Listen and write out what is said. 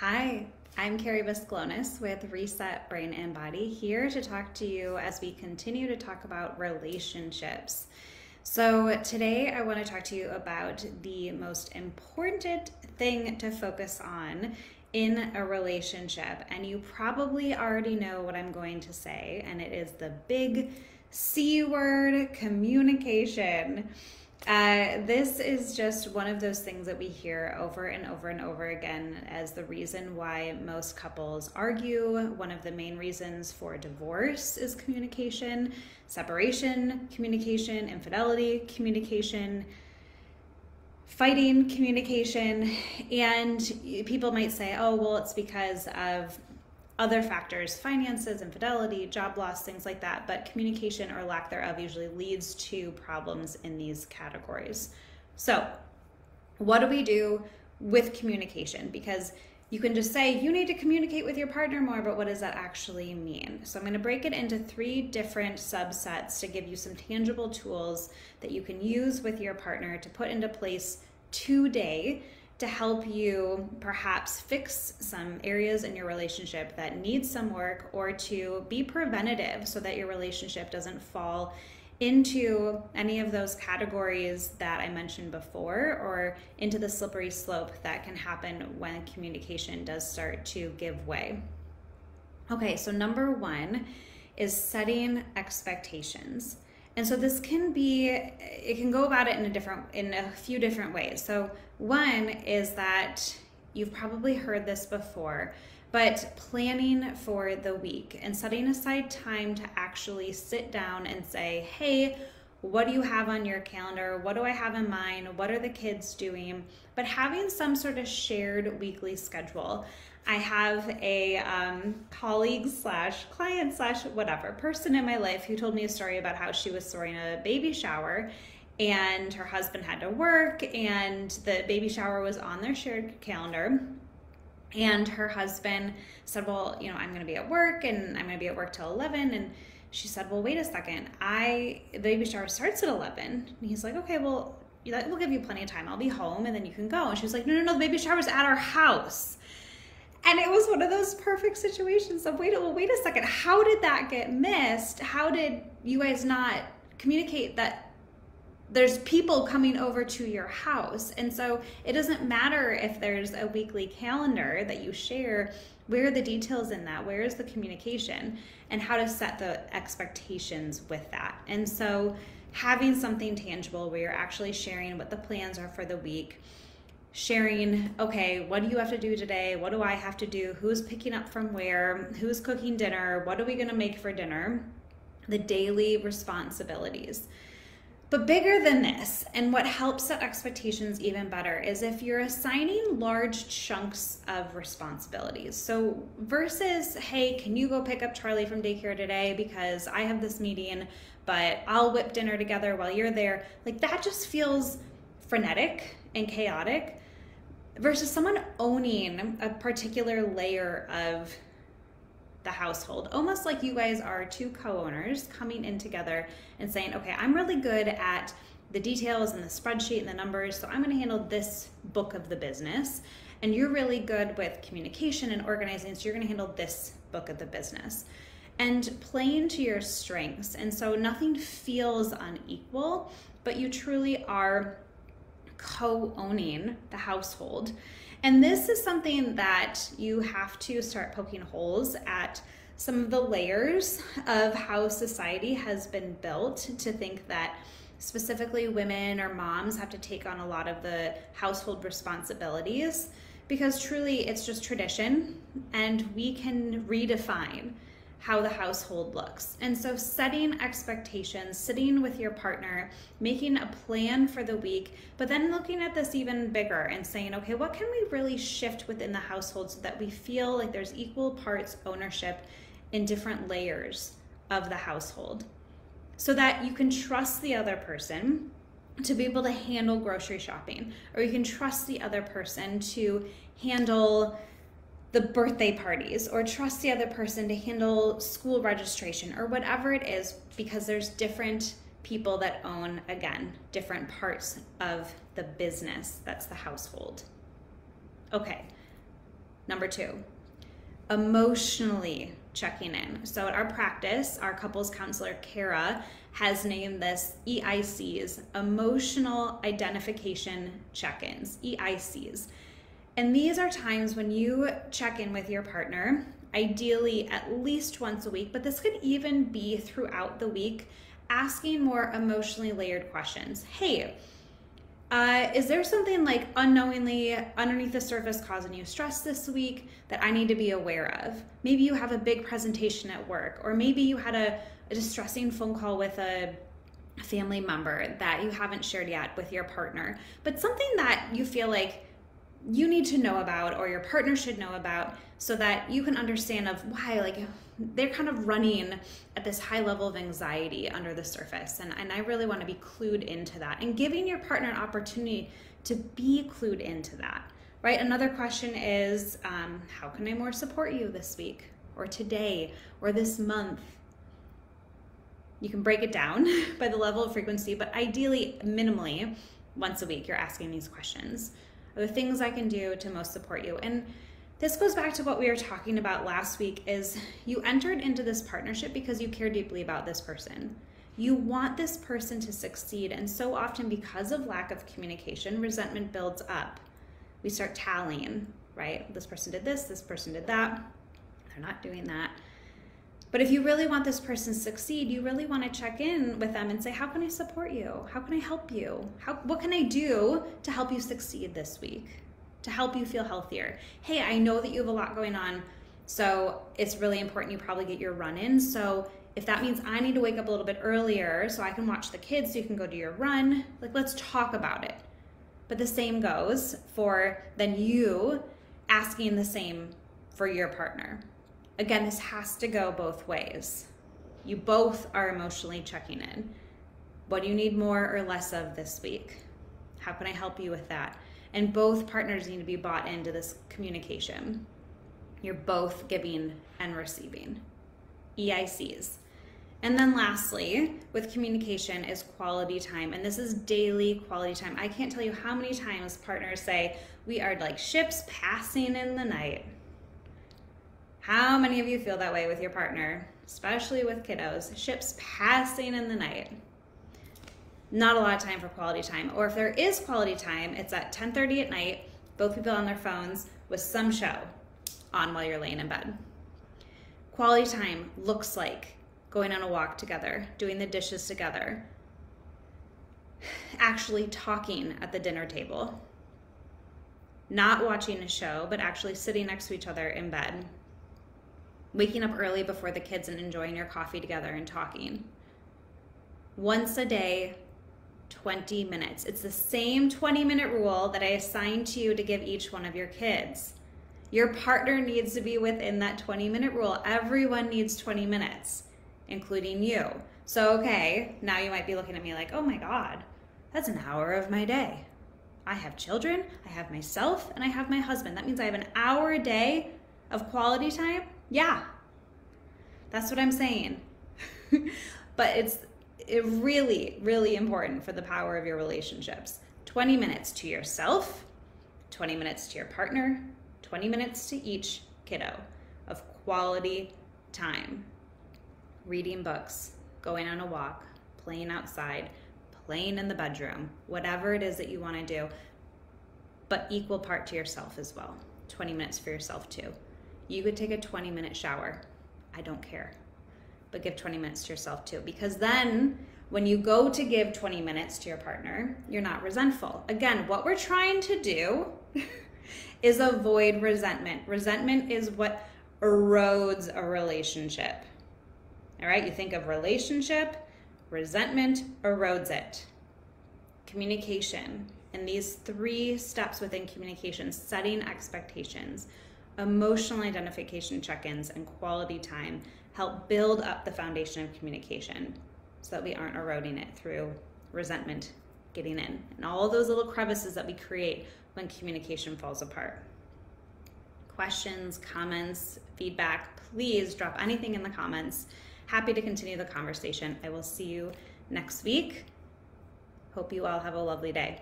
Hi, I'm Kerry Biskelonis with Reset Brain and Body here to talk to you as we continue to talk about relationships. So, today I want to talk to you about the most important thing to focus on in a relationship. And you probably already know what I'm going to say, and it is the big C word communication. Uh, this is just one of those things that we hear over and over and over again as the reason why most couples argue. One of the main reasons for divorce is communication, separation, communication, infidelity, communication, fighting, communication. And people might say, oh, well, it's because of other factors, finances, infidelity, job loss, things like that. But communication or lack thereof usually leads to problems in these categories. So, what do we do with communication? Because you can just say you need to communicate with your partner more, but what does that actually mean? So, I'm going to break it into three different subsets to give you some tangible tools that you can use with your partner to put into place today to help you perhaps fix some areas in your relationship that need some work or to be preventative so that your relationship doesn't fall into any of those categories that I mentioned before or into the slippery slope that can happen when communication does start to give way. Okay, so number one is setting expectations. And so this can be, it can go about it in a different, in a few different ways. So one is that you've probably heard this before, but planning for the week and setting aside time to actually sit down and say, hey, what do you have on your calendar? What do I have in mind? What are the kids doing? But having some sort of shared weekly schedule. I have a um, colleague slash client slash whatever person in my life who told me a story about how she was throwing a baby shower and her husband had to work and the baby shower was on their shared calendar and her husband said well you know i'm going to be at work and i'm going to be at work till 11 and she said well wait a second i the baby shower starts at 11 and he's like okay well that will give you plenty of time i'll be home and then you can go and she was like no no no the baby shower's at our house and it was one of those perfect situations of wait, well, wait a second. How did that get missed? How did you guys not communicate that there's people coming over to your house? And so it doesn't matter if there's a weekly calendar that you share. Where are the details in that? Where is the communication? And how to set the expectations with that. And so having something tangible where you're actually sharing what the plans are for the week sharing, okay, what do you have to do today? What do I have to do? Who's picking up from where? Who's cooking dinner? What are we going to make for dinner? The daily responsibilities. But bigger than this, and what helps set expectations even better, is if you're assigning large chunks of responsibilities. So, versus, hey, can you go pick up Charlie from daycare today because I have this meeting, but I'll whip dinner together while you're there, like that just feels frenetic and chaotic versus someone owning a particular layer of the household, almost like you guys are two co owners coming in together and saying, okay, I'm really good at the details and the spreadsheet and the numbers, so I'm going to handle this book of the business. And you're really good with communication and organizing, so you're going to handle this book of the business. And playing to your strengths. And so nothing feels unequal, but you truly are co owning the household. And this is something that you have to start poking holes at some of the layers of how society has been built to think that specifically women or moms have to take on a lot of the household responsibilities because truly it's just tradition and we can redefine how the household looks. And so, setting expectations, sitting with your partner, making a plan for the week, but then looking at this even bigger and saying, okay, what can we really shift within the household so that we feel like there's equal parts ownership in different layers of the household? So that you can trust the other person to be able to handle grocery shopping, or you can trust the other person to handle the birthday parties or trust the other person to handle school registration or whatever it is because there's different people that own again different parts of the business that's the household okay Number two, emotionally checking in. So at our practice, our couples counselor, Kara, has named this EICs, Emotional Identification Check ins, EICs. And these are times when you check in with your partner, ideally at least once a week, but this could even be throughout the week, asking more emotionally layered questions. Hey, uh, is there something like unknowingly underneath the surface causing you stress this week that I need to be aware of? Maybe you have a big presentation at work, or maybe you had a, a distressing phone call with a family member that you haven't shared yet with your partner, but something that you feel like you need to know about or your partner should know about so that you can understand of why like they're kind of running at this high level of anxiety under the surface. And, and I really want to be clued into that and giving your partner an opportunity to be clued into that, right? Another question is um, how can I more support you this week or today or this month? You can break it down by the level of frequency, but ideally, minimally, once a week, you're asking these questions. Are the things I can do to most support you? And this goes back to what we were talking about last week is you entered into this partnership because you care deeply about this person. You want this person to succeed and so often because of lack of communication, resentment builds up. We start tallying, right? This person did this, this person did that. They're not doing that. But if you really want this person to succeed, you really want to check in with them and say, "How can I support you? How can I help you? How what can I do to help you succeed this week?" to help you feel healthier. Hey, I know that you have a lot going on, so it's really important you probably get your run in. So if that means I need to wake up a little bit earlier so I can watch the kids so you can go do your run, like let's talk about it. But the same goes for then you asking the same for your partner. Again, this has to go both ways. You both are emotionally checking in. What do you need more or less of this week? How can I help you with that? and both partners need to be bought into this communication. You're both giving and receiving. EICs. And then lastly, with communication is quality time. And this is daily quality time. I can't tell you how many times partners say, we are like ships passing in the night. How many of you feel that way with your partner, especially with kiddos? Ships passing in the night not a lot of time for quality time. Or if there is quality time, it's at 10:30 at night, both people on their phones with some show on while you're laying in bed. Quality time looks like going on a walk together, doing the dishes together, actually talking at the dinner table, not watching a show, but actually sitting next to each other in bed, waking up early before the kids and enjoying your coffee together and talking. Once a day, 20 minutes. It's the same 20 minute rule that I assigned to you to give each one of your kids. Your partner needs to be within that 20 minute rule. Everyone needs 20 minutes, including you. So, okay, now you might be looking at me like, oh my God, that's an hour of my day. I have children, I have myself, and I have my husband. That means I have an hour a day of quality time? Yeah. That's what I'm saying. but it's it really, really important for the power of your relationships. 20 minutes to yourself, 20 minutes to your partner, 20 minutes to each kiddo of quality time. Reading books, going on a walk, playing outside, playing in the bedroom, whatever it is that you want to do, but equal part to yourself as well. 20 minutes for yourself too. You could take a 20 minute shower. I don't care but give 20 minutes to yourself too. Because then when you go to give 20 minutes to your partner, you're not resentful. Again, what we're trying to do is avoid resentment. Resentment is what erodes a relationship. All right, you think of relationship, resentment erodes it. Communication, and these three steps within communication setting expectations, emotional identification check ins, and quality time help build up the foundation of communication so that we aren't eroding it through resentment getting in and all those little crevices that we create when communication falls apart. Questions, comments, feedback, please drop anything in the comments. Happy to continue the conversation. I will see you next week. Hope you all have a lovely day.